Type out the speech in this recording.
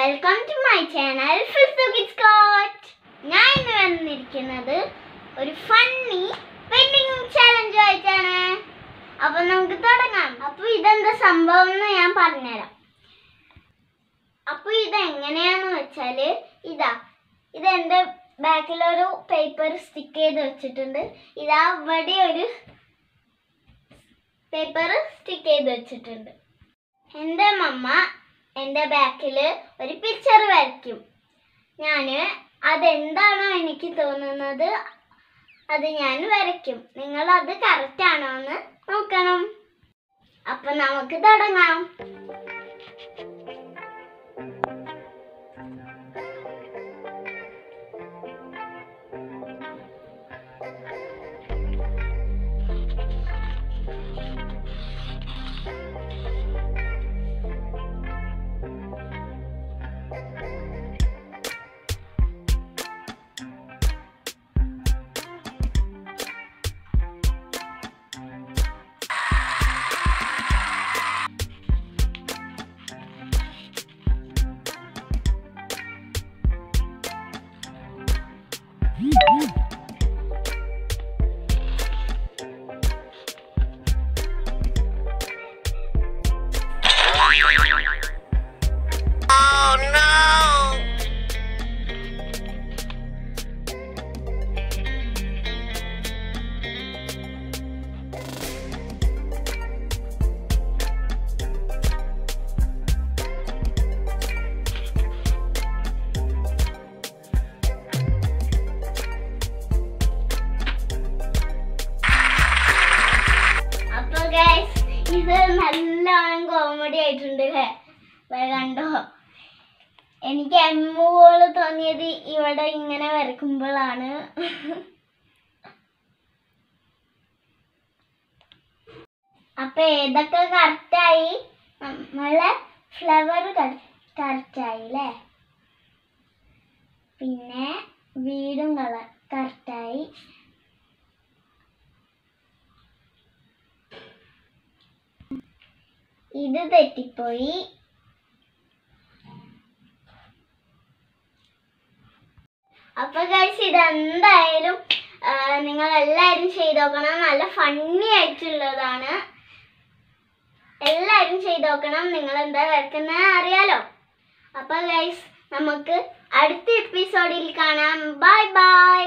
Welcome to my channel kids coat ഞാൻ ഇന്ന് വന്നിരിക്കുന്നത് ഒരു ഫണ്ണി പെയിന്റിംഗ് ചാലഞ്ച് ആയിട്ടാണ്. അപ്പൊ നമുക്ക് തുടങ്ങാം. അപ്പൊ ഇതെന്താ സംഭവം എന്ന് ഞാൻ പറഞ്ഞുതരാം. അപ്പൊ ഇത് എങ്ങനെയാന്ന് വെച്ചാൽ ഇതാ ഇത് എന്റെ ബാക്കിലൊരു പേപ്പർ സ്റ്റിക്ക് ചെയ്ത് വെച്ചിട്ടുണ്ട്. ഇതാ ഇവിടെ ഒരു പേപ്പർ സ്റ്റിക്ക് ചെയ്ത് വെച്ചിട്ടുണ്ട്. എന്റെ മമ്മ എന്റെ ബാക്കിൽ ഒരു പിക്ചർ വരയ്ക്കും. ഞാൻ അതെന്താണോ എനിക്ക് തോന്നുന്നത് അത് ഞാൻ വരയ്ക്കും. നിങ്ങൾ അത് കറക്റ്റ് ആണോ എന്ന് നോക്കണം. അപ്പം നമുക്ക് തുടങ്ങാം. Mm-hmm. ഇത് നല്ലോണം കോമഡി ആയിട്ടുണ്ട് അല്ലേ കണ്ടോ? എനിക്ക് എമ്മു പോലെ തോന്നിയത് ഇവിടെ ഇങ്ങനെ വരക്കുമ്പോഴാണ് അപ്പൊ ഏതൊക്കെ കറക്റ്റായി നമ്മളെ ഫ്ലവർ കറക്റ്റായി അല്ലേ പിന്നെ വീടും കളർ കറക്റ്റായി ഇത് തെറ്റിപ്പോയി. അപ്പൊ കഴിച്ച് ഇതെന്തായാലും നിങ്ങൾ എല്ലാവരും ചെയ്ത് നോക്കണം നല്ല ഫണ്ണി ആയിട്ടുള്ളതാണ്. എല്ലാരും ചെയ്ത് നോക്കണം നിങ്ങൾ എന്താ വരക്കുന്നത് അറിയാലോ. അപ്പൊ ഗൈസ് നമുക്ക് അടുത്ത എപ്പിസോഡിൽ കാണാം. Bye bye